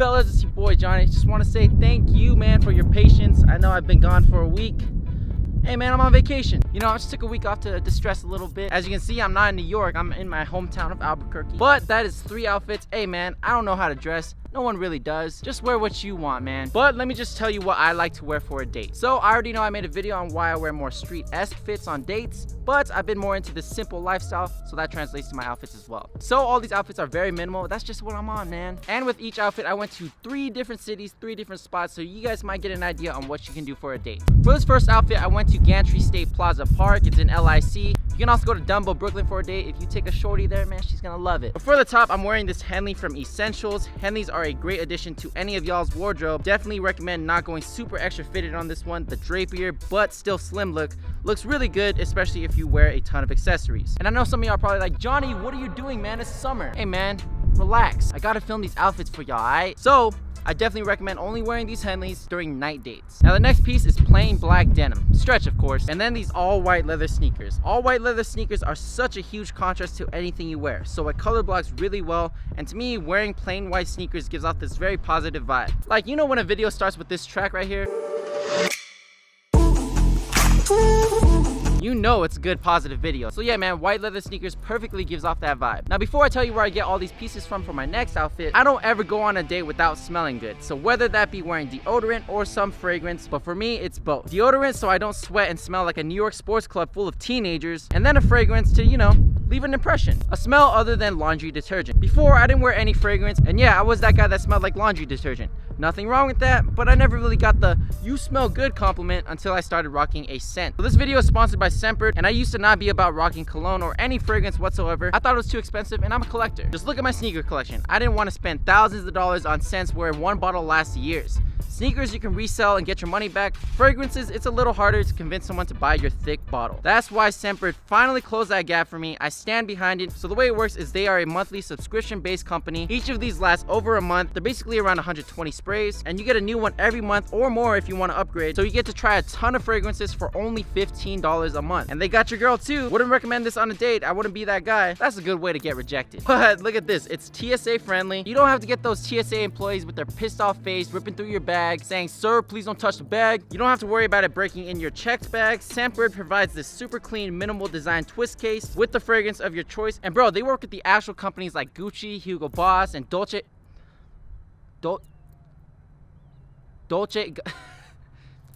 fellas? It's your boy Johnny. Just want to say thank you, man, for your patience. I know I've been gone for a week. Hey man, I'm on vacation. You know, I just took a week off to distress a little bit. As you can see, I'm not in New York. I'm in my hometown of Albuquerque. But that is three outfits. Hey man, I don't know how to dress. No one really does. Just wear what you want, man. But let me just tell you what I like to wear for a date. So I already know I made a video on why I wear more street-esque fits on dates, but I've been more into the simple lifestyle, so that translates to my outfits as well. So all these outfits are very minimal. That's just what I'm on, man. And with each outfit, I went to three different cities, three different spots, so you guys might get an idea on what you can do for a date. For this first outfit, I went to Gantry State Plaza Park. It's in LIC. You can also go to Dumbo, Brooklyn for a date. If you take a shorty there, man, she's gonna love it. But for the top, I'm wearing this Henley from Essentials. Henleys are a great addition to any of y'all's wardrobe. Definitely recommend not going super extra fitted on this one. The drapier, but still slim look, looks really good, especially if you wear a ton of accessories. And I know some of y'all probably like, Johnny, what are you doing, man? It's summer. Hey, man, relax. I gotta film these outfits for y'all, alright? So, I definitely recommend only wearing these Henleys during night dates. Now the next piece is plain black denim, stretch of course, and then these all white leather sneakers. All white leather sneakers are such a huge contrast to anything you wear, so it color blocks really well, and to me, wearing plain white sneakers gives off this very positive vibe. Like, you know when a video starts with this track right here? You know it's a good positive video. So yeah, man, white leather sneakers perfectly gives off that vibe. Now, before I tell you where I get all these pieces from for my next outfit, I don't ever go on a date without smelling good. So whether that be wearing deodorant or some fragrance, but for me, it's both. Deodorant so I don't sweat and smell like a New York sports club full of teenagers, and then a fragrance to, you know, leave an impression. A smell other than laundry detergent. Before, I didn't wear any fragrance, and yeah, I was that guy that smelled like laundry detergent. Nothing wrong with that, but I never really got the you smell good compliment until I started rocking a scent. So this video is sponsored by Scentbird, and I used to not be about rocking cologne or any fragrance whatsoever. I thought it was too expensive, and I'm a collector. Just look at my sneaker collection. I didn't want to spend thousands of dollars on scents where one bottle lasts years. Sneakers you can resell and get your money back. Fragrances, it's a little harder to convince someone to buy your thick bottle. That's why Scentbird finally closed that gap for me. I stand behind it. So the way it works is they are a monthly subscription-based company. Each of these lasts over a month. They're basically around 120 sprays, and you get a new one every month or more if you want to upgrade. So you get to try a ton of fragrances for only $15 a month. And they got your girl too. Wouldn't recommend this on a date. I wouldn't be that guy. That's a good way to get rejected. But look at this. It's TSA friendly. You don't have to get those TSA employees with their pissed off face ripping through your bag bag saying, sir, please don't touch the bag. You don't have to worry about it breaking in your checked bag. Scentbird provides this super clean, minimal design twist case with the fragrance of your choice. And bro, they work with the actual companies like Gucci, Hugo Boss, and Dolce... Dol... Dolce...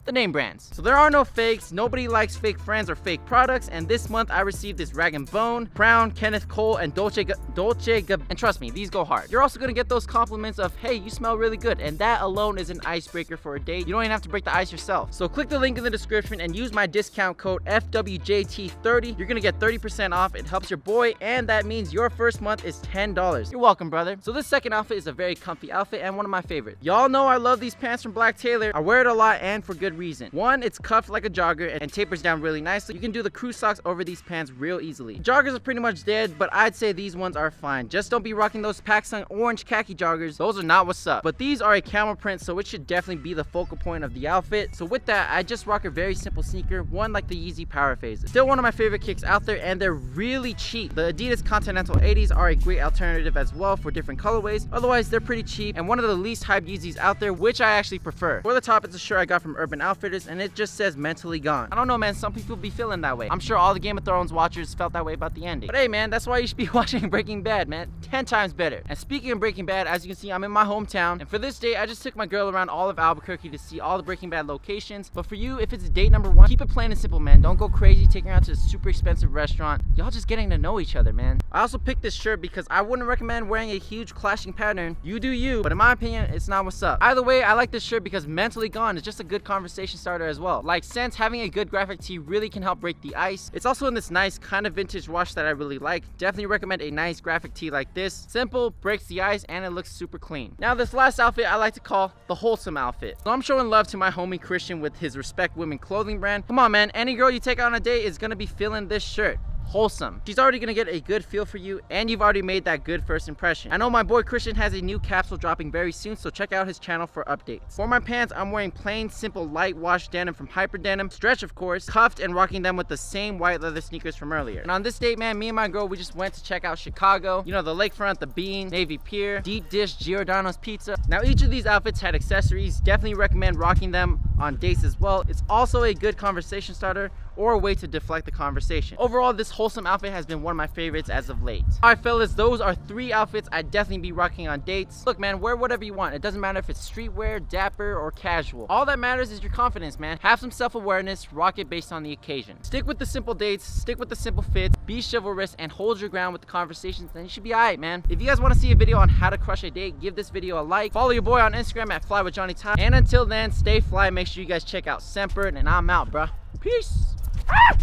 the name brands. So there are no fakes, nobody likes fake friends or fake products, and this month I received this Rag & Bone, Crown, Kenneth Cole, and Dolce, Dolce, and trust me, these go hard. You're also gonna get those compliments of, hey, you smell really good, and that alone is an icebreaker for a date. You don't even have to break the ice yourself. So click the link in the description and use my discount code FWJT30. You're gonna get 30% off. It helps your boy, and that means your first month is $10. You're welcome, brother. So this second outfit is a very comfy outfit and one of my favorites. Y'all know I love these pants from Black Tailor. I wear it a lot and for good good reason. One, it's cuffed like a jogger and tapers down really nicely. You can do the crew socks over these pants real easily. Joggers are pretty much dead, but I'd say these ones are fine. Just don't be rocking those PacSun orange khaki joggers. Those are not what's up. But these are a camel print, so it should definitely be the focal point of the outfit. So with that, I just rock a very simple sneaker, one like the Yeezy Power Phases. Still one of my favorite kicks out there, and they're really cheap. The Adidas Continental 80s are a great alternative as well for different colorways. Otherwise, they're pretty cheap, and one of the least hyped Yeezys out there, which I actually prefer. For the top, it's a shirt I got from Urban Outfitters and it just says mentally gone. I don't know, man. Some people be feeling that way. I'm sure all the Game of Thrones watchers felt that way about the ending. But hey, man, that's why you should be watching Breaking Bad, man. 10 times better. And speaking of Breaking Bad, as you can see, I'm in my hometown. And for this day, I just took my girl around all of Albuquerque to see all the Breaking Bad locations. But for you, if it's date number one, keep it plain and simple, man. Don't go crazy taking her out to a super expensive restaurant. Y'all just getting to know each other, man. I also picked this shirt because I wouldn't recommend wearing a huge clashing pattern. You do you, but in my opinion, it's not what's up. Either way, I like this shirt because mentally gone is just a good conversation starter as well. Like since having a good graphic tee really can help break the ice. It's also in this nice kind of vintage wash that I really like. Definitely recommend a nice graphic tee like this. Simple, breaks the ice, and it looks super clean. Now this last outfit I like to call the wholesome outfit. So I'm showing love to my homie Christian with his Respect Women clothing brand. Come on man, any girl you take on a date is gonna be feeling this shirt. Wholesome. She's already gonna get a good feel for you and you've already made that good first impression. I know my boy Christian has a new capsule dropping very soon, so check out his channel for updates. For my pants, I'm wearing plain, simple, light wash denim from Hyper Denim, stretch of course, cuffed and rocking them with the same white leather sneakers from earlier. And on this date, man, me and my girl, we just went to check out Chicago. You know, the lakefront, the Bean, Navy Pier, Deep Dish, Giordano's Pizza. Now, each of these outfits had accessories. Definitely recommend rocking them on dates as well. It's also a good conversation starter or a way to deflect the conversation. Overall, this wholesome outfit has been one of my favorites as of late. All right, fellas, those are three outfits I'd definitely be rocking on dates. Look, man, wear whatever you want. It doesn't matter if it's streetwear, dapper, or casual. All that matters is your confidence, man. Have some self-awareness, rock it based on the occasion. Stick with the simple dates, stick with the simple fits, be chivalrous, and hold your ground with the conversations, then you should be alright, man. If you guys want to see a video on how to crush a date, give this video a like. Follow your boy on Instagram at Fly with Johnny Thai. And until then, stay fly. Make sure you guys check out Scentbird, and I'm out, bruh. Peace. Ah!